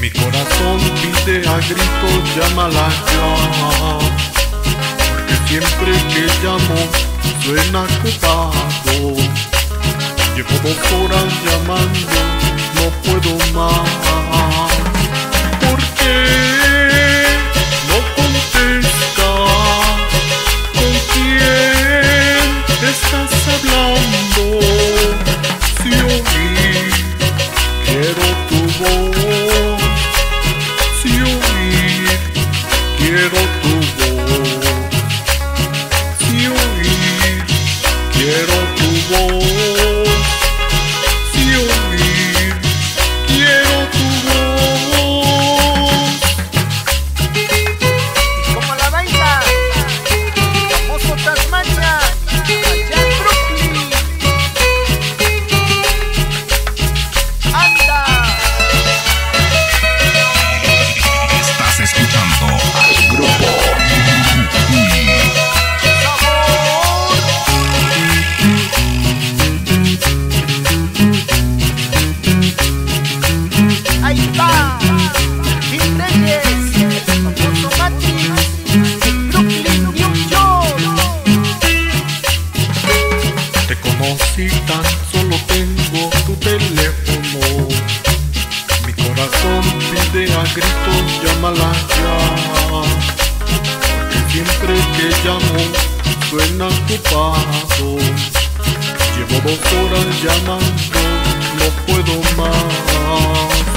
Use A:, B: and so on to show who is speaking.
A: mi corazón pide a gritos llama la porque siempre que llamo suena ocupado. Llevo dos horas llamando no puedo más. whoa. gritos, llámala ya. Porque siempre que llamo suena ocupado. Llevo dos horas llamando, no puedo más.